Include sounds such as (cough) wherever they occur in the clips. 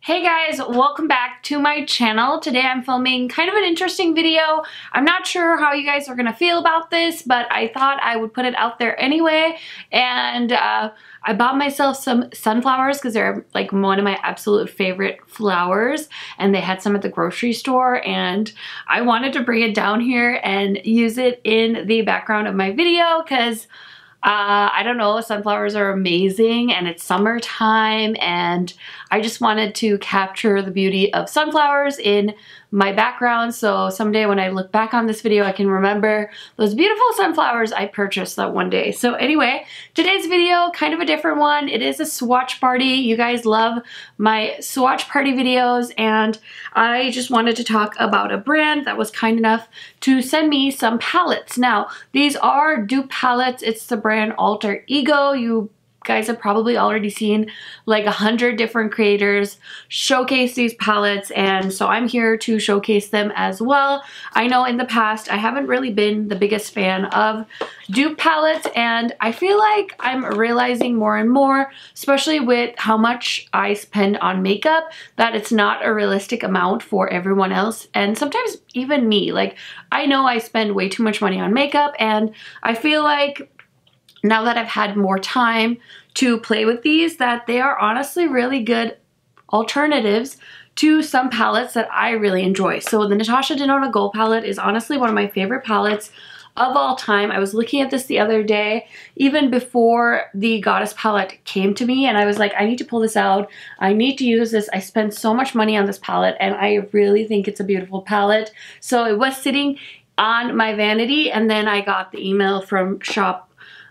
Hey guys, welcome back to my channel. Today I'm filming kind of an interesting video. I'm not sure how you guys are gonna feel about this, but I thought I would put it out there anyway. And uh, I bought myself some sunflowers because they're like one of my absolute favorite flowers and they had some at the grocery store and I wanted to bring it down here and use it in the background of my video because uh, I don't know, sunflowers are amazing and it's summertime and I just wanted to capture the beauty of sunflowers in my background so someday when I look back on this video I can remember those beautiful sunflowers I purchased that one day. So anyway, today's video, kind of a different one. It is a swatch party. You guys love my swatch party videos and I just wanted to talk about a brand that was kind enough to send me some palettes. Now, these are dupe palettes. It's the brand Alter Ego. You guys have probably already seen like a hundred different creators showcase these palettes and so I'm here to showcase them as well. I know in the past I haven't really been the biggest fan of dupe palettes and I feel like I'm realizing more and more, especially with how much I spend on makeup, that it's not a realistic amount for everyone else and sometimes even me. Like I know I spend way too much money on makeup and I feel like now that I've had more time to play with these that they are honestly really good alternatives to some palettes that I really enjoy. So the Natasha Denona Gold palette is honestly one of my favorite palettes of all time. I was looking at this the other day, even before the Goddess palette came to me, and I was like, I need to pull this out. I need to use this. I spent so much money on this palette, and I really think it's a beautiful palette. So it was sitting on my vanity, and then I got the email from Shop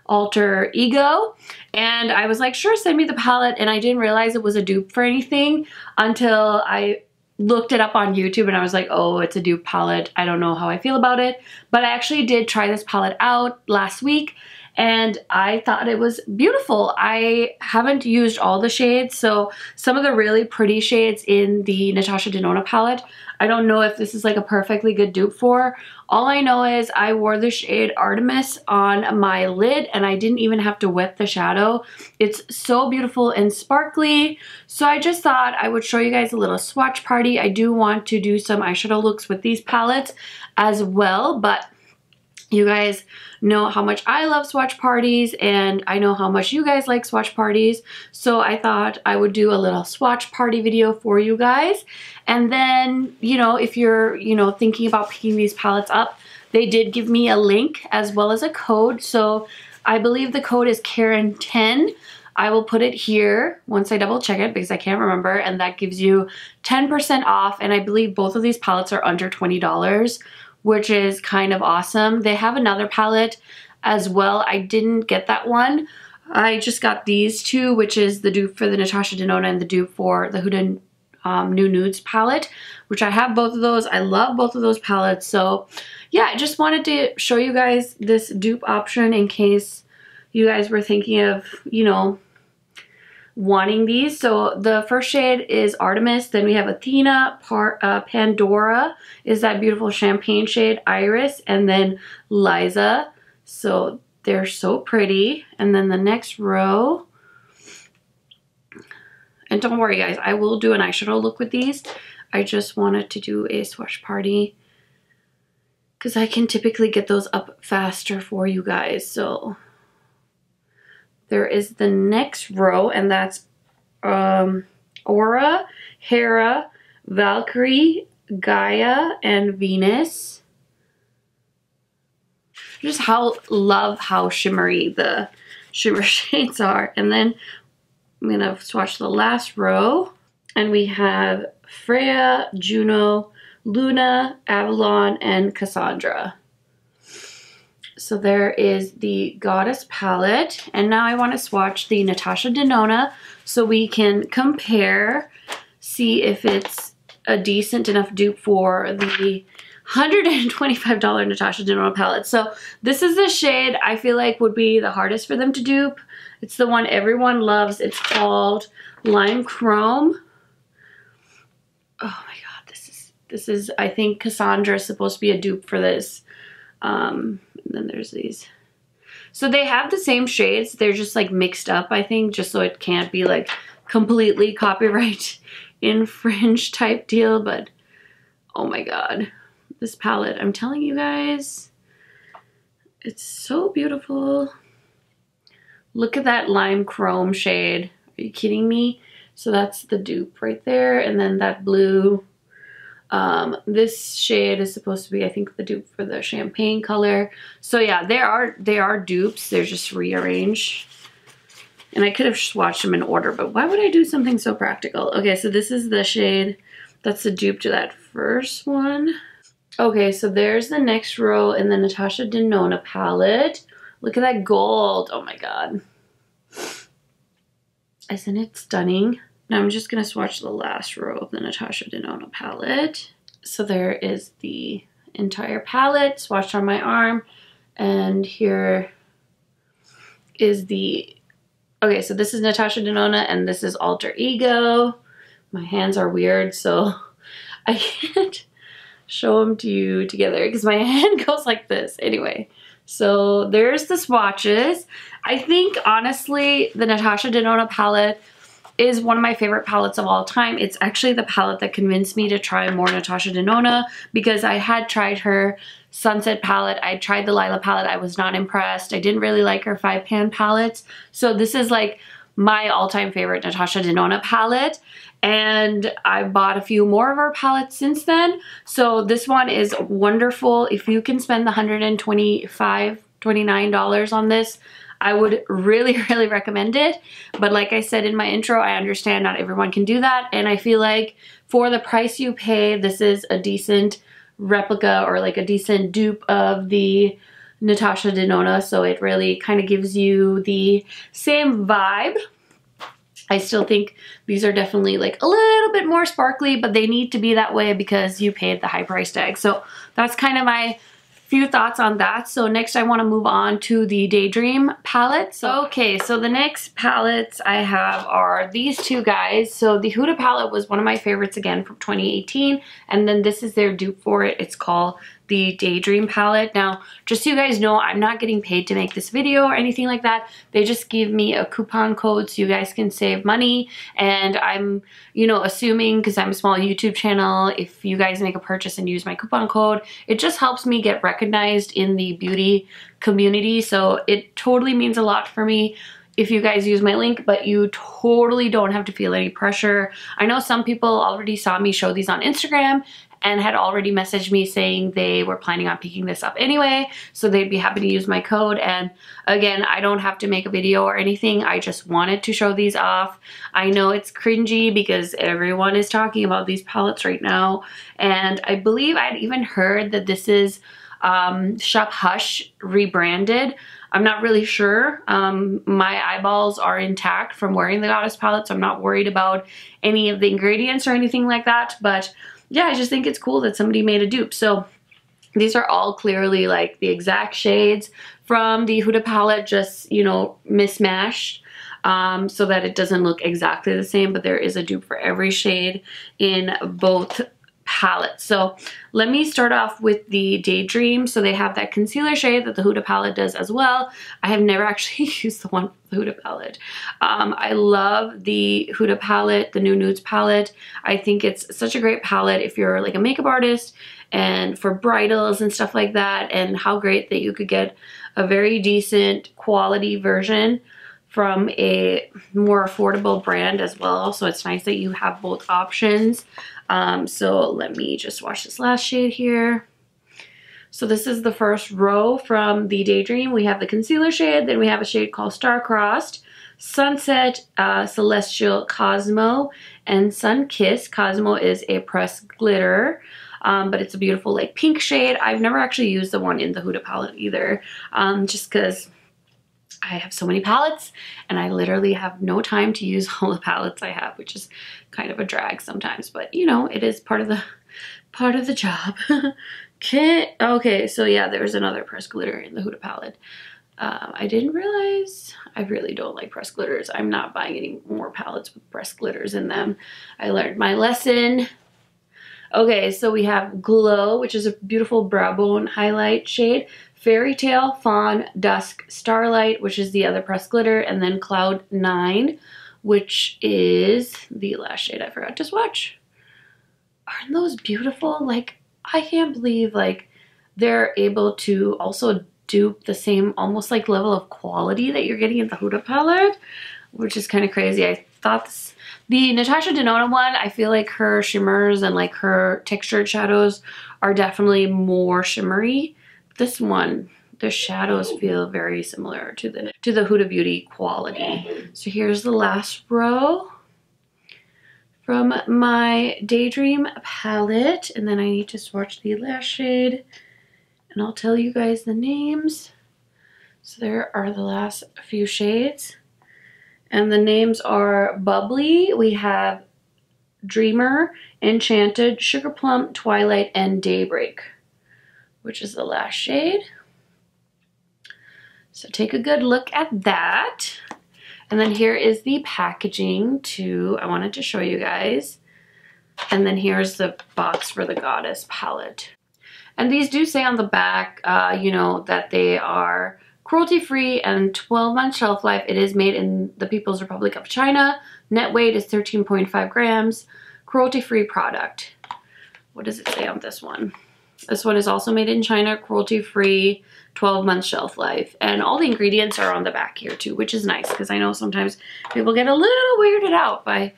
alter ego. And I was like sure send me the palette. And I didn't realize it was a dupe for anything until I looked it up on YouTube and I was like oh it's a dupe palette. I don't know how I feel about it. But I actually did try this palette out last week and I thought it was beautiful. I haven't used all the shades, so some of the really pretty shades in the Natasha Denona palette, I don't know if this is like a perfectly good dupe for. All I know is I wore the shade Artemis on my lid and I didn't even have to wet the shadow. It's so beautiful and sparkly. So I just thought I would show you guys a little swatch party. I do want to do some eyeshadow looks with these palettes as well, but you guys know how much I love swatch parties and I know how much you guys like swatch parties. So I thought I would do a little swatch party video for you guys. And then, you know, if you're, you know, thinking about picking these palettes up, they did give me a link as well as a code. So I believe the code is Karen10. I will put it here once I double check it because I can't remember and that gives you 10% off and I believe both of these palettes are under $20 which is kind of awesome. They have another palette as well. I didn't get that one. I just got these two, which is the dupe for the Natasha Denona and the dupe for the Huda um, New Nudes palette, which I have both of those. I love both of those palettes. So yeah, I just wanted to show you guys this dupe option in case you guys were thinking of, you know, wanting these. So the first shade is Artemis. Then we have Athena, Par uh, Pandora is that beautiful champagne shade, Iris, and then Liza. So they're so pretty. And then the next row, and don't worry guys, I will do an eyeshadow look with these. I just wanted to do a swatch party because I can typically get those up faster for you guys. So there is the next row, and that's um, Aura, Hera, Valkyrie, Gaia, and Venus. Just how love how shimmery the shimmer (laughs) shades are. And then I'm going to swatch the last row. And we have Freya, Juno, Luna, Avalon, and Cassandra. So there is the Goddess palette. And now I want to swatch the Natasha Denona so we can compare, see if it's a decent enough dupe for the $125 Natasha Denona palette. So this is the shade I feel like would be the hardest for them to dupe. It's the one everyone loves. It's called Lime Chrome. Oh my god, this is, this is, I think Cassandra is supposed to be a dupe for this. Um, then there's these. So they have the same shades. They're just like mixed up, I think, just so it can't be like completely (laughs) copyright in fringe type deal, but oh my god. This palette, I'm telling you guys, it's so beautiful. Look at that lime chrome shade. Are you kidding me? So that's the dupe right there. And then that blue. Um, this shade is supposed to be, I think, the dupe for the champagne color. So yeah, they are, they are dupes. They're just rearranged. And I could have swatched them in order, but why would I do something so practical? Okay, so this is the shade that's the dupe to that first one. Okay, so there's the next row in the Natasha Denona palette. Look at that gold. Oh my god. Isn't it stunning? Now I'm just going to swatch the last row of the Natasha Denona palette. So there is the entire palette swatched on my arm. And here is the... Okay, so this is Natasha Denona and this is Alter Ego. My hands are weird, so (laughs) I can't show them to you together because my (laughs) hand goes like this. Anyway, so there's the swatches. I think, honestly, the Natasha Denona palette is one of my favorite palettes of all time. It's actually the palette that convinced me to try more Natasha Denona because I had tried her Sunset palette. I tried the Lila palette. I was not impressed. I didn't really like her five pan palettes. So this is like my all-time favorite Natasha Denona palette and I've bought a few more of her palettes since then. So this one is wonderful. If you can spend the $125, $29 on this, I would really, (laughs) really recommend it. But like I said in my intro, I understand not everyone can do that. And I feel like for the price you pay, this is a decent replica or like a decent dupe of the Natasha Denona. So it really kind of gives you the same vibe I still think these are definitely like a little bit more sparkly, but they need to be that way because you paid the high price tag. So that's kind of my few thoughts on that. So next I want to move on to the Daydream palette. So, okay, so the next palettes I have are these two guys. So the Huda palette was one of my favorites again from 2018. And then this is their dupe for it. It's called the Daydream palette. Now, just so you guys know, I'm not getting paid to make this video or anything like that. They just give me a coupon code so you guys can save money. And I'm, you know, assuming because I'm a small YouTube channel, if you guys make a purchase and use my coupon code, it just helps me get recognized in the beauty community. So it totally means a lot for me if you guys use my link, but you totally don't have to feel any pressure. I know some people already saw me show these on Instagram and had already messaged me saying they were planning on picking this up anyway, so they'd be happy to use my code. And again, I don't have to make a video or anything. I just wanted to show these off. I know it's cringy because everyone is talking about these palettes right now. And I believe I'd even heard that this is um, Shop Hush rebranded. I'm not really sure. Um, my eyeballs are intact from wearing the Goddess palette, so I'm not worried about any of the ingredients or anything like that. But yeah, I just think it's cool that somebody made a dupe. So these are all clearly like the exact shades from the Huda palette, just, you know, mismatched um, so that it doesn't look exactly the same, but there is a dupe for every shade in both palette. So let me start off with the Daydream. So they have that concealer shade that the Huda palette does as well. I have never actually (laughs) used the one the Huda palette. Um, I love the Huda palette, the new nudes palette. I think it's such a great palette if you're like a makeup artist and for bridals and stuff like that and how great that you could get a very decent quality version from a more affordable brand as well. So it's nice that you have both options. Um, so let me just wash this last shade here. So this is the first row from the Daydream. We have the concealer shade, then we have a shade called Star-Crossed, Sunset, uh, Celestial Cosmo, and Sun Kiss. Cosmo is a pressed glitter. Um, but it's a beautiful like pink shade. I've never actually used the one in the Huda palette either, um, just because I have so many palettes and I literally have no time to use (laughs) all the palettes I have, which is kind of a drag sometimes, but you know, it is part of the part of the job. (laughs) okay, okay, so yeah, there's another pressed glitter in the Huda palette. Um, I didn't realize I really don't like pressed glitters. I'm not buying any more palettes with pressed glitters in them. I learned my lesson. Okay, so we have Glow, which is a beautiful brow bone highlight shade. Fairy Tale, Fawn, Dusk, Starlight, which is the other pressed glitter, and then Cloud 9, which is the last shade I forgot to swatch. Aren't those beautiful? Like, I can't believe like they're able to also dupe the same almost like level of quality that you're getting in the Huda palette, which is kind of crazy. I thought this, the Natasha Denona one, I feel like her shimmers and like her textured shadows are definitely more shimmery. This one, the shadows feel very similar to the to the Huda Beauty quality. So here's the last row from my Daydream palette. And then I need to swatch the last shade and I'll tell you guys the names. So there are the last few shades. And the names are Bubbly, we have Dreamer, Enchanted, Sugar Plum, Twilight, and Daybreak, which is the last shade. So take a good look at that. And then here is the packaging too. I wanted to show you guys. And then here's the box for the Goddess palette. And these do say on the back, uh, you know, that they are cruelty-free and 12 month shelf life. It is made in the People's Republic of China. Net weight is 13.5 grams. Cruelty-free product. What does it say on this one? This one is also made in China, cruelty-free, 12 month shelf life. And all the ingredients are on the back here too, which is nice because I know sometimes people get a little weirded out by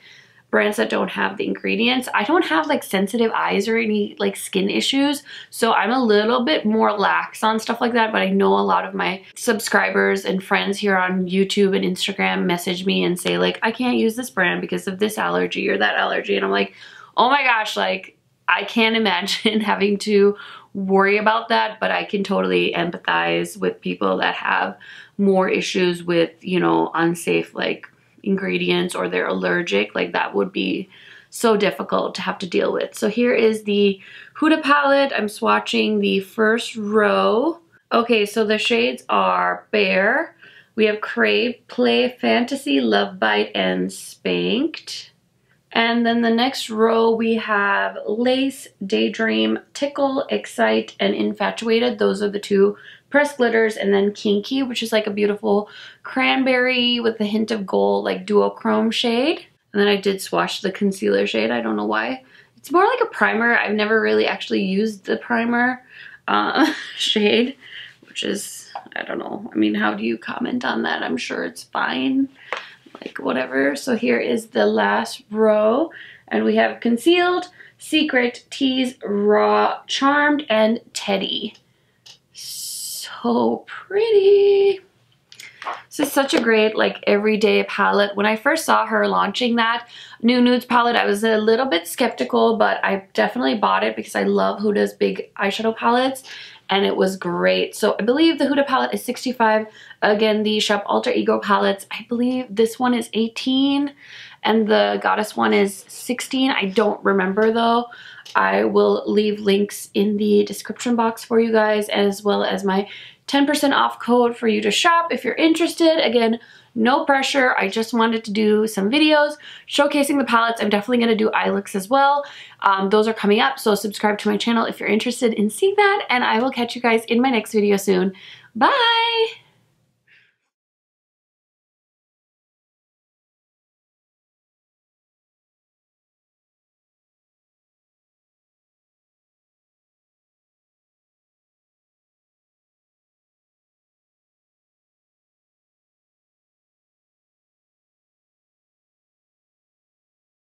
brands that don't have the ingredients. I don't have like sensitive eyes or any like skin issues, so I'm a little bit more lax on stuff like that, but I know a lot of my subscribers and friends here on YouTube and Instagram message me and say like, I can't use this brand because of this allergy or that allergy. And I'm like, oh my gosh, like I can't imagine (laughs) having to worry about that, but I can totally empathize with people that have more issues with, you know, unsafe like ingredients or they're allergic. Like that would be so difficult to have to deal with. So here is the Huda palette. I'm swatching the first row. Okay, so the shades are Bare. We have Crave, Play, Fantasy, Love Bite, and Spanked. And then the next row we have Lace, Daydream, Tickle, Excite, and Infatuated. Those are the two pressed glitters. And then Kinky, which is like a beautiful cranberry with a hint of gold, like duochrome shade. And then I did swatch the concealer shade. I don't know why. It's more like a primer. I've never really actually used the primer uh, (laughs) shade, which is, I don't know. I mean, how do you comment on that? I'm sure it's fine like whatever. So here is the last row and we have Concealed, Secret, Tease, Raw, Charmed, and Teddy. So pretty. This is such a great like everyday palette. When I first saw her launching that new nudes palette, I was a little bit skeptical, but I definitely bought it because I love Huda's big eyeshadow palettes and it was great. So I believe the Huda palette is 65. Again, the Shop Alter Ego palettes, I believe this one is 18 and the Goddess one is 16. I don't remember though. I will leave links in the description box for you guys as well as my 10% off code for you to shop if you're interested. Again, no pressure. I just wanted to do some videos showcasing the palettes. I'm definitely going to do eye looks as well. Um, those are coming up, so subscribe to my channel if you're interested in seeing that, and I will catch you guys in my next video soon. Bye!